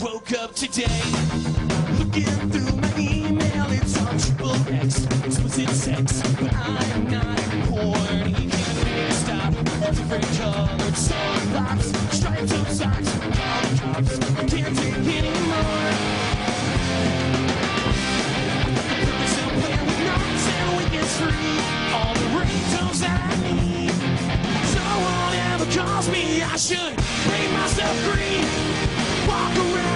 woke up today, looking through my email. It's on triple X, explicit sex, but I'm not horny. Can't stop. Different colored sunblocks, striped up socks, all the cops. Can't take anymore. Purpose and plan with nights and weekends free. All the ringtones I need. No one ever calls me. I should break myself free. Walk around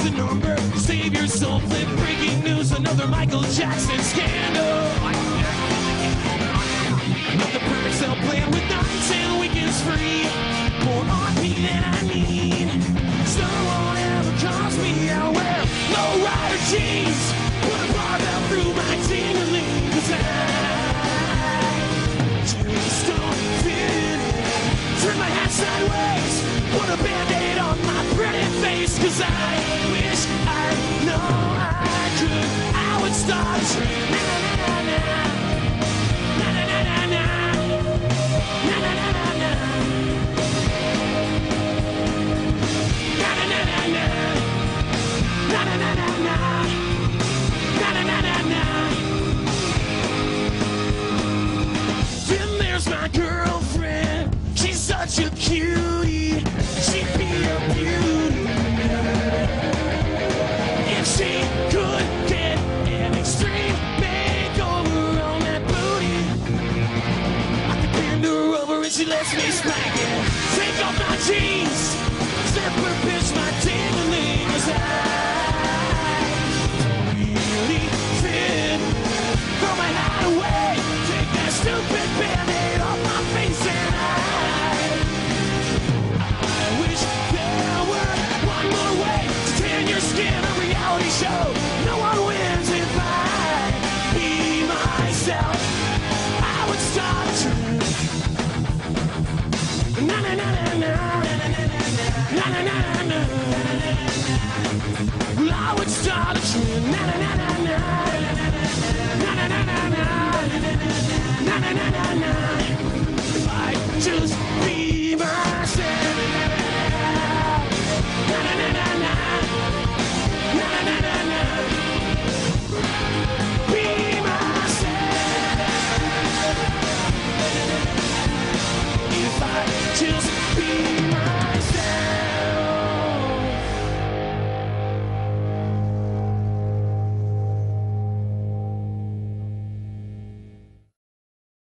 Here's the number. Save your soul. Flip breaking news. Another Michael Jackson scandal. Not the perfect cell plan with nights and weekends free. Na. Then there's my girlfriend. She's such a cutie. She lets me smack it. Take off my jeans, slip her pitch my tingling as I really fit. Throw my hat away, take that stupid band-aid off my face and I I wish there were one more way to tan your skin. A reality show. No one wins if I be myself. Now it's time.